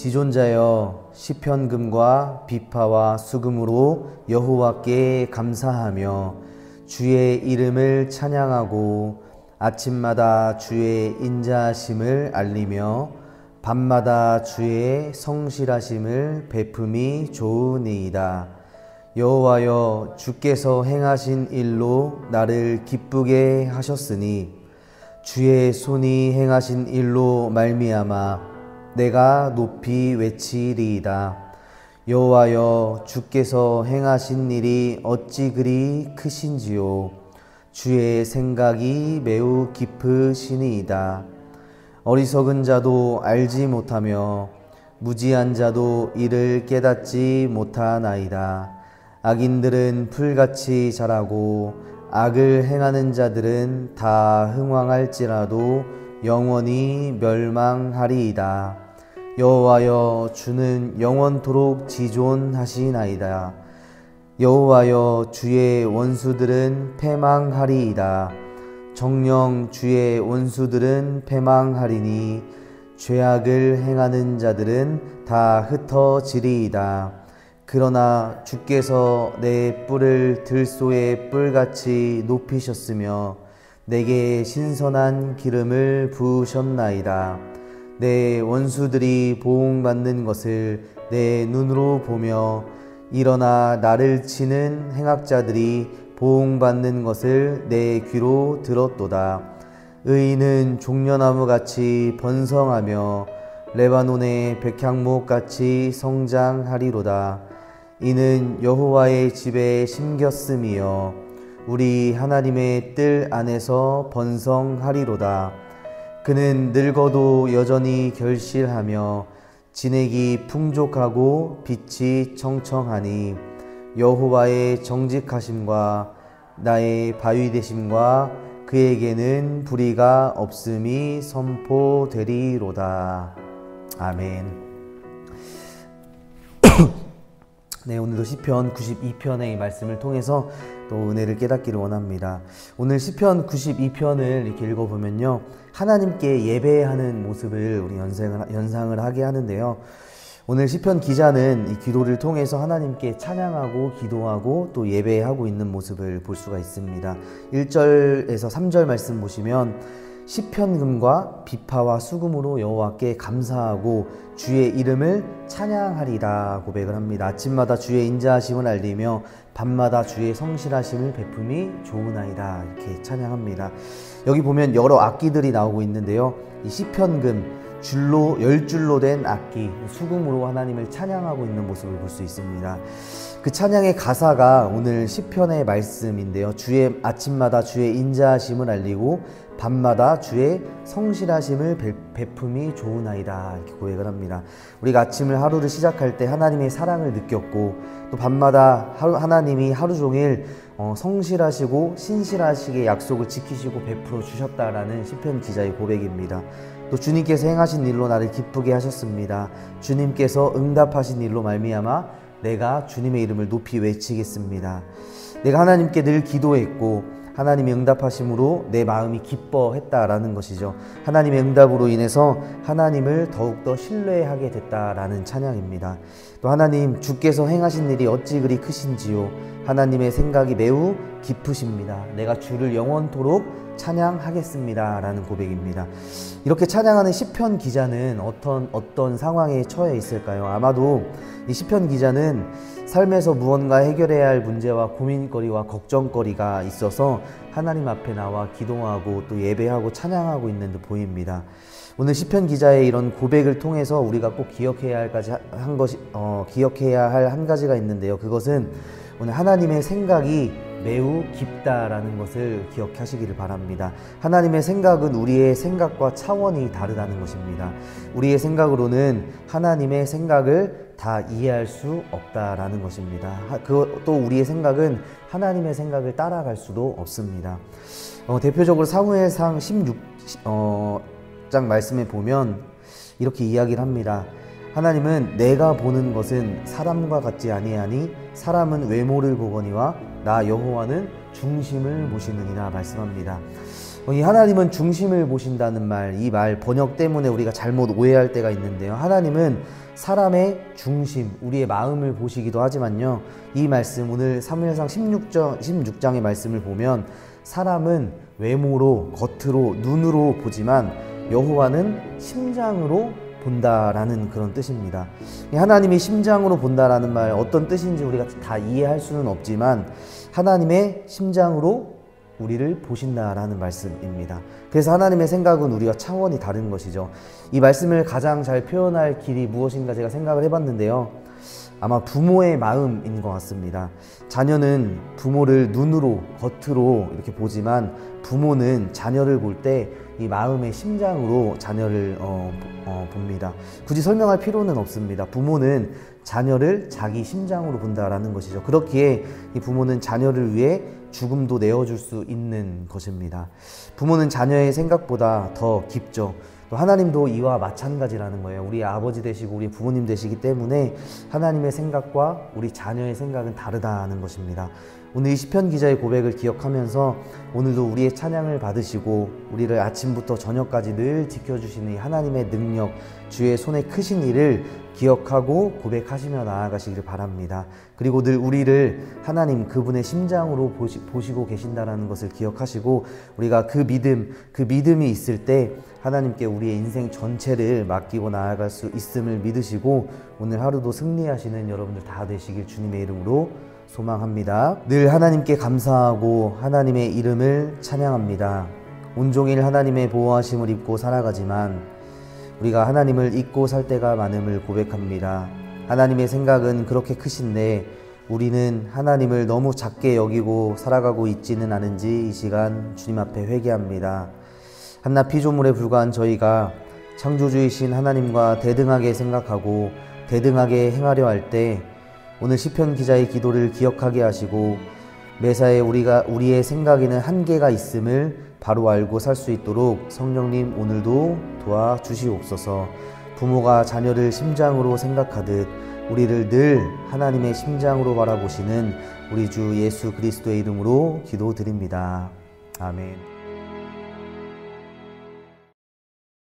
지존자여 시편금과 비파와 수금으로 여호와께 감사하며 주의 이름을 찬양하고 아침마다 주의 인자하심을 알리며 밤마다 주의 성실하심을 베품이 좋으니이다. 여호와여 주께서 행하신 일로 나를 기쁘게 하셨으니 주의 손이 행하신 일로 말미암아 내가 높이 외치리이다. 여호와여 주께서 행하신 일이 어찌 그리 크신지요 주의 생각이 매우 깊으시니이다. 어리석은 자도 알지 못하며 무지한 자도 이를 깨닫지 못하나이다. 악인들은 풀같이 자라고 악을 행하는 자들은 다 흥왕할지라도 영원히 멸망하리이다. 여호와여 주는 영원토록 지존하시나이다. 여호와여 주의 원수들은 패망하리이다. 정령 주의 원수들은 패망하리니 죄악을 행하는 자들은 다 흩어지리이다. 그러나 주께서 내 뿔을 들소의 뿔같이 높이셨으며 내게 신선한 기름을 부으셨나이다. 내 원수들이 보응받는 것을 내 눈으로 보며 일어나 나를 치는 행악자들이 보응받는 것을 내 귀로 들었도다. 의인은 종려나무 같이 번성하며 레바논의 백향목 같이 성장하리로다. 이는 여호와의 집에 심겼음이여 우리 하나님의 뜰 안에서 번성하리로다. 그는 늙어도 여전히 결실하며 진액이 풍족하고 빛이 청청하니 여호와의 정직하심과 나의 바위 되심과 그에게는 불의가 없음이 선포되리로다. 아멘. 네, 오늘도 시편 92편의 말씀을 통해서 또 은혜를 깨닫기를 원합니다. 오늘 시편 92편을 이렇게 읽어보면요. 하나님께 예배하는 모습을 우리 연상을, 연상을 하게 하는데요. 오늘 시편 기자는 이 기도를 통해서 하나님께 찬양하고 기도하고 또 예배하고 있는 모습을 볼 수가 있습니다. 1절에서 3절 말씀 보시면 시편금과 비파와 수금으로 여호와께 감사하고 주의 이름을 찬양하리다 고백을 합니다. 아침마다 주의 인자하심을 알리며 밤마다 주의 성실하심을 베품이 좋으나이다 이렇게 찬양합니다. 여기 보면 여러 악기들이 나오고 있는데요. 이 시편금 줄로 열 줄로 된 악기 수금으로 하나님을 찬양하고 있는 모습을 볼 수 있습니다. 그 찬양의 가사가 오늘 시편의 말씀인데요. 주의 아침마다 주의 인자하심을 알리고 밤마다 주의 성실하심을 베품이 좋으나이다 이렇게 고백을 합니다. 우리가 아침을 하루를 시작할 때 하나님의 사랑을 느꼈고 또 밤마다 하루, 하나님이 하루 종일 어, 성실하시고 신실하시게 약속을 지키시고 베풀어 주셨다라는 시편 기자의 고백입니다. 또 주님께서 행하신 일로 나를 기쁘게 하셨습니다. 주님께서 응답하신 일로 말미암아 내가 주님의 이름을 높이 외치겠습니다. 내가 하나님께 늘 기도했고 하나님의 응답하심으로 내 마음이 기뻐했다라는 것이죠. 하나님의 응답으로 인해서 하나님을 더욱더 신뢰하게 됐다라는 찬양입니다. 또 하나님 주께서 행하신 일이 어찌 그리 크신지요. 하나님의 생각이 매우 깊으십니다. 내가 주를 영원토록 찬양하겠습니다. 라는 고백입니다. 이렇게 찬양하는 시편 기자는 어떤, 어떤 상황에 처해 있을까요? 아마도 이 시편 기자는 삶에서 무언가 해결해야 할 문제와 고민거리와 걱정거리가 있어서 하나님 앞에 나와 기도하고 또 예배하고 찬양하고 있는 듯 보입니다. 오늘 시편 기자의 이런 고백을 통해서 우리가 꼭 기억해야 할 가지 한 것이 어, 기억해야 할 한 가지가 있는데요. 그것은 오늘 하나님의 생각이 매우 깊다라는 것을 기억하시기를 바랍니다. 하나님의 생각은 우리의 생각과 차원이 다르다는 것입니다. 우리의 생각으로는 하나님의 생각을 다 이해할 수 없다라는 것입니다. 그, 또 우리의 생각은 하나님의 생각을 따라갈 수도 없습니다. 어, 대표적으로 사무엘상 16장 어, 말씀에 보면 이렇게 이야기를 합니다. 하나님은 내가 보는 것은 사람과 같지 아니하니 사람은 외모를 보거니와 나 여호와는 중심을 보시느니라 말씀합니다. 이 하나님은 중심을 보신다는 말, 이 말 번역 때문에 우리가 잘못 오해할 때가 있는데요. 하나님은 사람의 중심, 우리의 마음을 보시기도 하지만요. 이 말씀 오늘 사무엘상 16장 16장의 말씀을 보면 사람은 외모로 겉으로 눈으로 보지만 여호와는 심장으로 본다라는 그런 뜻입니다. 하나님이 심장으로 본다라는 말 어떤 뜻인지 우리가 다 이해할 수는 없지만 하나님의 심장으로 우리를 보신다라는 말씀입니다. 그래서 하나님의 생각은 우리와 차원이 다른 것이죠. 이 말씀을 가장 잘 표현할 길이 무엇인가 제가 생각을 해봤는데요. 아마 부모의 마음인 것 같습니다. 자녀는 부모를 눈으로, 겉으로 이렇게 보지만 부모는 자녀를 볼 때 이 마음의 심장으로 자녀를 어, 어, 봅니다. 굳이 설명할 필요는 없습니다. 부모는 자녀를 자기 심장으로 본다라는 것이죠. 그렇기에 이 부모는 자녀를 위해 죽음도 내어줄 수 있는 것입니다. 부모는 자녀의 생각보다 더 깊죠. 또 하나님도 이와 마찬가지라는 거예요. 우리 아버지 되시고 우리 부모님 되시기 때문에 하나님의 생각과 우리 자녀의 생각은 다르다는 것입니다. 오늘 이 시편 기자의 고백을 기억하면서 오늘도 우리의 찬양을 받으시고 우리를 아침부터 저녁까지 늘 지켜주시는 하나님의 능력, 주의 손에 크신 일을 기억하고 고백하시며 나아가시기를 바랍니다. 그리고 늘 우리를 하나님 그분의 심장으로 보시, 보시 고 계신다라는 것을 기억하시고 우리가 그 믿음, 그 믿음이 있을 때 하나님께 우리의 인생 전체를 맡기고 나아갈 수 있음을 믿으시고 오늘 하루도 승리하시는 여러분들 다 되시길 주님의 이름으로 소망합니다. 늘 하나님께 감사하고 하나님의 이름을 찬양합니다. 온종일 하나님의 보호하심을 입고 살아가지만 우리가 하나님을 잊고 살 때가 많음을 고백합니다. 하나님의 생각은 그렇게 크신데 우리는 하나님을 너무 작게 여기고 살아가고 있지는 않은지 이 시간 주님 앞에 회개합니다. 한낱 피조물에 불과한 저희가 창조주이신 하나님과 대등하게 생각하고 대등하게 행하려 할 때 오늘 시편 기자의 기도를 기억하게 하시고 매사에 우리가 우리의 생각에는 한계가 있음을 바로 알고 살 수 있도록 성령님 오늘도 도와 주시옵소서. 부모가 자녀를 심장으로 생각하듯 우리를 늘 하나님의 심장으로 바라보시는 우리 주 예수 그리스도의 이름으로 기도드립니다. 아멘.